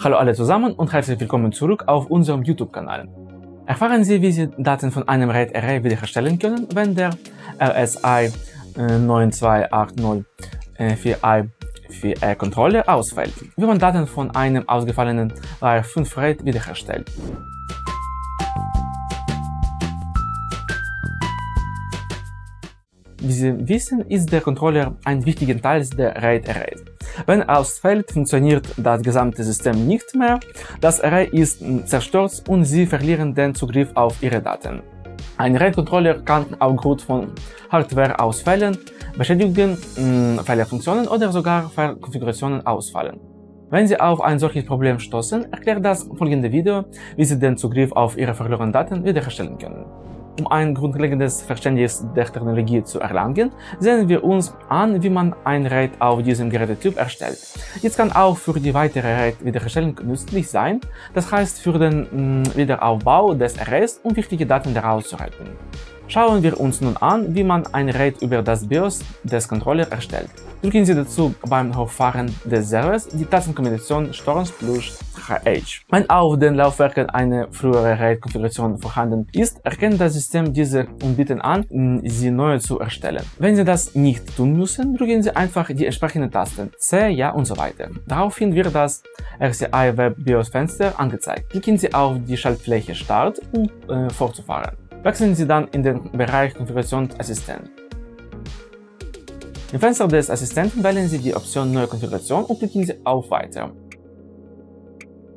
Hallo alle zusammen und herzlich willkommen zurück auf unserem YouTube-Kanal. Erfahren Sie, wie Sie Daten von einem RAID Array wiederherstellen können, wenn der RSI 9280 4i 4 Controller ausfällt, wie man Daten von einem ausgefallenen Layer 5 RAID wiederherstellt. Wie Sie wissen, ist der Controller ein wichtiger Teil der RAID Arrays. Wenn ausfällt, funktioniert das gesamte System nicht mehr, das Array ist zerstört und Sie verlieren den Zugriff auf Ihre Daten. Ein RAID-Controller kann aufgrund von Hardware-Ausfällen, Beschädigungen, Fehlerfunktionen oder sogar Konfigurationen ausfallen. Wenn Sie auf ein solches Problem stoßen, erklärt das folgende Video, wie Sie den Zugriff auf Ihre verlorenen Daten wiederherstellen können. Um ein grundlegendes Verständnis der Technologie zu erlangen, sehen wir uns an, wie man ein RAID auf diesem Gerätetyp erstellt. Dies kann auch für die weitere RAID-Wiederherstellung nützlich sein, das heißt für den mm, Wiederaufbau des Arrays, um wichtige Daten daraus zu retten. Schauen wir uns nun an, wie man ein RAID über das BIOS des Controllers erstellt. Drücken Sie dazu beim Hochfahren des Servers die Tastenkombination Storms plus HH. Wenn auf den Laufwerken eine frühere RAID-Konfiguration vorhanden ist, erkennt das System diese und bietet an, sie neu zu erstellen. Wenn Sie das nicht tun müssen, drücken Sie einfach die entsprechenden Tasten C, Ja und so weiter. Daraufhin wird das RCI Web BIOS Fenster angezeigt. Klicken Sie auf die Schaltfläche Start, um äh, fortzufahren. Wechseln Sie dann in den Bereich Konfigurationsassistent. Im Fenster des Assistenten wählen Sie die Option Neue Konfiguration und klicken Sie auf Weiter.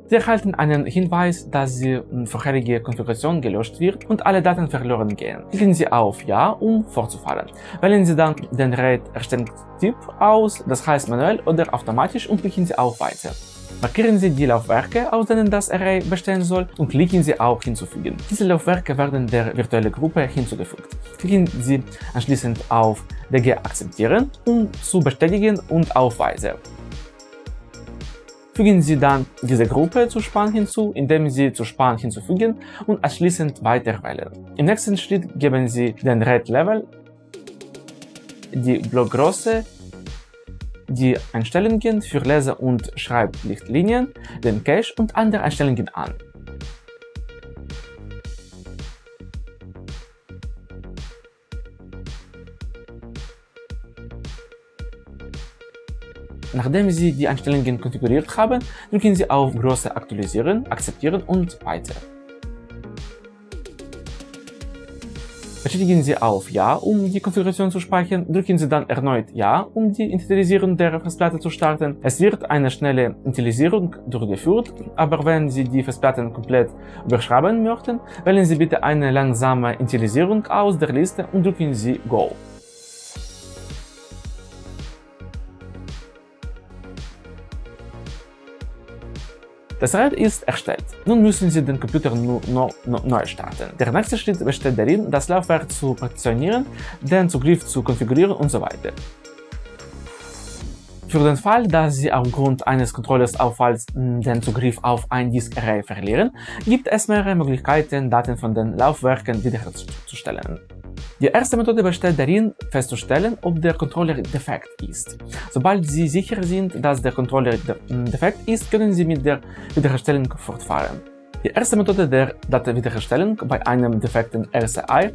Sie erhalten einen Hinweis, dass die vorherige Konfiguration gelöscht wird und alle Daten verloren gehen. Klicken Sie auf Ja, um fortzufahren. Wählen Sie dann den RAID-Erstellungstyp aus, das heißt manuell oder automatisch und klicken Sie auf Weiter. Markieren Sie die Laufwerke, aus denen das Array bestehen soll und klicken Sie auf Hinzufügen. Diese Laufwerke werden der virtuellen Gruppe hinzugefügt. Klicken Sie anschließend auf DG akzeptieren, um zu bestätigen und auf Weise. Fügen Sie dann diese Gruppe zu Span hinzu, indem Sie zu Span hinzufügen und anschließend weiter wählen. Im nächsten Schritt geben Sie den RAID-Level, die Blockgröße die Einstellungen für Leser- und Schreiblichtlinien, den Cache und andere Einstellungen an. Nachdem Sie die Einstellungen konfiguriert haben, drücken Sie auf Größe aktualisieren, akzeptieren und weiter. Bestätigen Sie auf Ja, um die Konfiguration zu speichern, drücken Sie dann erneut Ja, um die Initialisierung der Festplatte zu starten. Es wird eine schnelle Initialisierung durchgeführt, aber wenn Sie die Festplatten komplett überschreiben möchten, wählen Sie bitte eine langsame Initialisierung aus der Liste und drücken Sie Go. Das RAID ist erstellt. Nun müssen Sie den Computer nur no, no, neu starten. Der nächste Schritt besteht darin, das Laufwerk zu partitionieren, den Zugriff zu konfigurieren und so weiter. Für den Fall, dass Sie aufgrund eines Controllers-Auffalls den Zugriff auf ein Disk-Array verlieren, gibt es mehrere Möglichkeiten, Daten von den Laufwerken wiederherzustellen. Die erste Methode besteht darin, festzustellen, ob der Controller defekt ist. Sobald Sie sicher sind, dass der Controller defekt ist, können Sie mit der Wiederherstellung fortfahren. Die erste Methode der Datenwiederherstellung bei einem defekten RCI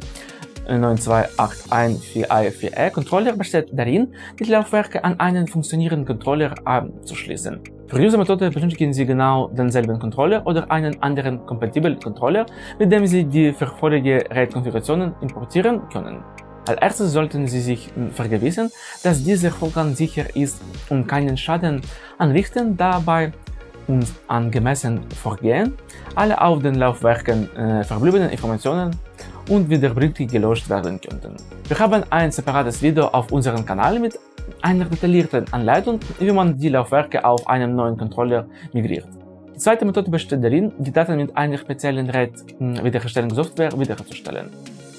92814i4e Controller besteht darin, die Laufwerke an einen funktionierenden Controller anzuschließen. Für diese Methode benötigen Sie genau denselben Controller oder einen anderen kompatiblen Controller, mit dem Sie die verfolgende RAID-Konfigurationen importieren können. Als erstes sollten Sie sich vergewissern, dass dieser Vorgang sicher ist und keinen Schaden anrichten, dabei und angemessen vorgehen, alle auf den Laufwerken äh, verbliebenen Informationen und wiederbringlich gelöscht werden könnten. Wir haben ein separates Video auf unserem Kanal mit einer detaillierten Anleitung, wie man die Laufwerke auf einem neuen Controller migriert. Die zweite Methode besteht darin, die Daten mit einer speziellen RAID-Wiederherstellungssoftware wiederherzustellen.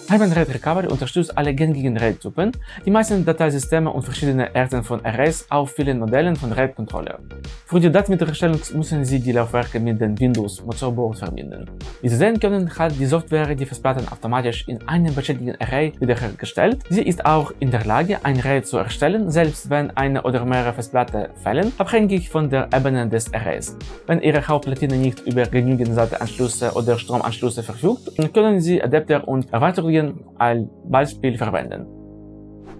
Hyper RAID Recovery unterstützt alle gängigen RAID-Typen, die meisten Dateisysteme und verschiedene Arten von Arrays auf vielen Modellen von RAID-Controller. Für die Datenwiederherstellung müssen Sie die Laufwerke mit dem Windows Motherboard verbinden. Wie Sie sehen können, hat die Software die Festplatten automatisch in einem beständigen Array wiederhergestellt. Sie ist auch in der Lage, ein RAID zu erstellen, selbst wenn eine oder mehrere Festplatten fehlen, abhängig von der Ebene des Arrays. Wenn Ihre Hauptplatine nicht über genügend SATA-Anschlüsse oder Stromanschlüsse verfügt, können Sie Adapter und Erweiterungen Studien als Beispiel verwenden.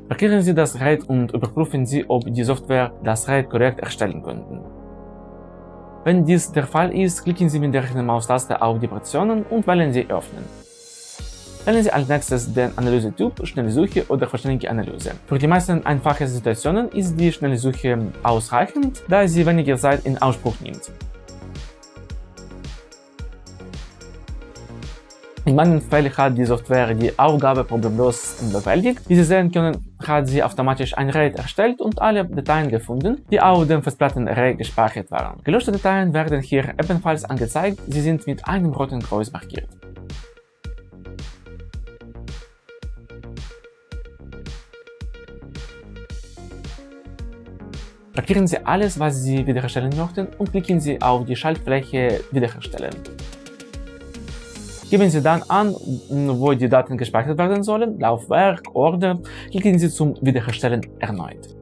Markieren Sie das RAID und überprüfen Sie, ob die Software das RAID korrekt erstellen könnte. Wenn dies der Fall ist, klicken Sie mit der rechten Maustaste auf die Optionen und wählen Sie Öffnen. Wählen Sie als nächstes den Analysetyp Schnelle Suche oder vollständige Analyse. Für die meisten einfachen Situationen ist die Schnelle Suche ausreichend, da sie weniger Zeit in Anspruch nimmt. In manchen Fällen hat die Software die Aufgabe problemlos bewältigt. Wie Sie sehen können, hat sie automatisch ein RAID erstellt und alle Dateien gefunden, die auf dem Festplattenarray gespeichert waren. Gelöschte Dateien werden hier ebenfalls angezeigt, sie sind mit einem roten Kreuz markiert. Markieren Sie alles, was Sie wiederherstellen möchten und klicken Sie auf die Schaltfläche Wiederherstellen. Geben Sie dann an, wo die Daten gespeichert werden sollen, Laufwerk, Order, klicken Sie zum Wiederherstellen erneut.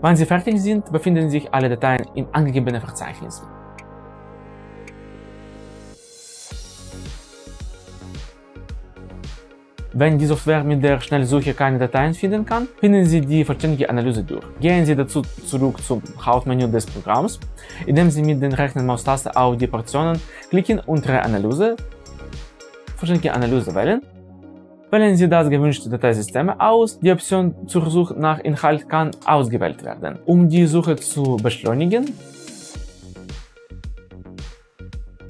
Wenn Sie fertig sind, befinden sich alle Dateien im angegebenen Verzeichnis. Wenn die Software mit der Schnellsuche keine Dateien finden kann, finden Sie die vollständige Analyse durch. Gehen Sie dazu zurück zum Hauptmenü des Programms, indem Sie mit der rechten Maustaste auf die Portionen klicken und Reanalyse, vollständige Analyse wählen. Wählen Sie das gewünschte Dateisystem aus. Die Option zur Suche nach Inhalt kann ausgewählt werden. Um die Suche zu beschleunigen,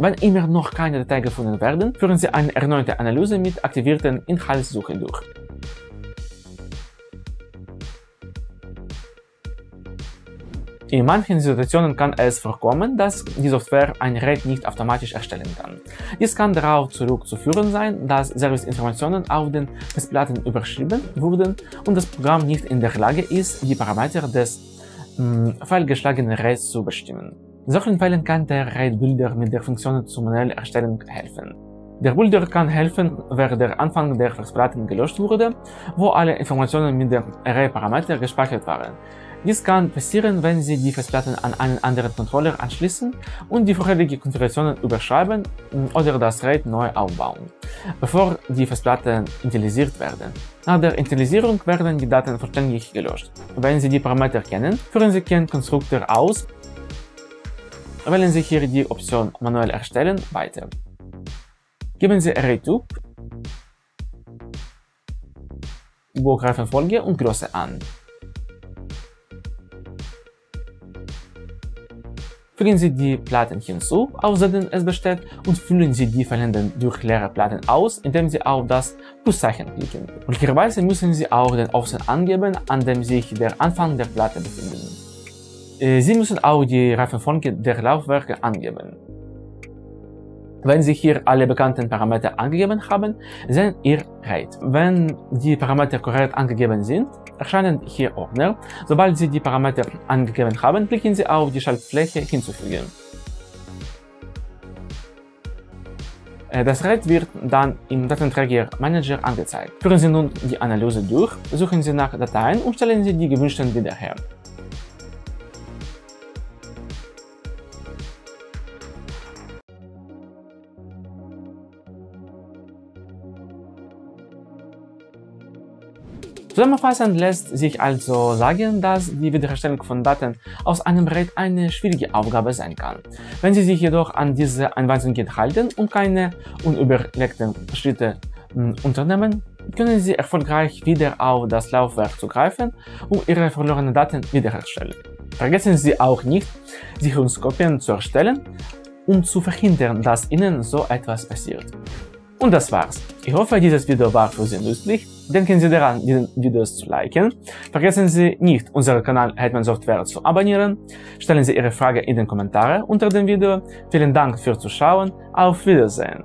wenn immer noch keine Datei gefunden werden, führen Sie eine erneute Analyse mit aktivierten Inhaltssuche durch. In manchen Situationen kann es vorkommen, dass die Software ein RAID nicht automatisch erstellen kann. Dies kann darauf zurückzuführen sein, dass Serviceinformationen auf den Festplatten überschrieben wurden und das Programm nicht in der Lage ist, die Parameter des mh, hm, fehlgeschlagenen RAIDs zu bestimmen. In solchen Fällen kann der RAID-Builder mit der Funktion zur manuellen Erstellung helfen. Der Builder kann helfen, wer der Anfang der Festplatte gelöscht wurde, wo alle Informationen mit dem Array-Parameter gespeichert waren. Dies kann passieren, wenn Sie die Festplatten an einen anderen Controller anschließen und die vorherige Konfigurationen überschreiben oder das RAID neu aufbauen, bevor die Festplatten initialisiert werden. Nach der Initialisierung werden die Daten vollständig gelöscht. Wenn Sie die Parameter kennen, führen Sie den Konstruktor aus Wählen Sie hier die Option Manuell erstellen weiter. Geben Sie Array-Typ, Blockreifenfolge und Größe an. Fügen Sie die Platten hinzu, auf denen es besteht, und füllen Sie die fehlenden durch leere Platten aus, indem Sie auf das Pluszeichen klicken. Möglicherweise müssen Sie auch den Offset angeben, an dem sich der Anfang der Platte befindet. Äh, Sie müssen auch die Reifenfolge der Laufwerke angeben. Wenn Sie hier alle bekannten Parameter angegeben haben, sehen Ihr RAID. Wenn die Parameter korrekt angegeben sind, erscheinen hier Ordner. Sobald Sie die Parameter angegeben haben, klicken Sie auf die Schaltfläche hinzufügen. Äh, das RAID wird dann im Datenträger Manager angezeigt. Führen Sie nun die Analyse durch, suchen Sie nach Dateien und stellen Sie die gewünschten wieder her. Zusammenfassend lässt sich also sagen, dass die Wiederherstellung von Daten aus einem RAID eine schwierige Aufgabe sein kann. Wenn Sie sich jedoch an diese Anweisungen halten und keine unüberlegten Schritte hm, unternehmen, können Sie erfolgreich wieder auf das Laufwerk zugreifen, um Ihre verlorenen Daten wiederherzustellen. Vergessen Sie auch nicht, Sicherungskopien zu erstellen, um zu verhindern, dass Ihnen so etwas passiert. Und das war's. Ich hoffe, dieses Video war für Sie nützlich. Denken Sie daran, diesen Videos zu liken. Vergessen Sie nicht, unseren Kanal Hetman Software zu abonnieren. Stellen Sie Ihre Frage in den Kommentaren unter dem Video. Vielen Dank fürs Zuschauen. Auf Wiedersehen.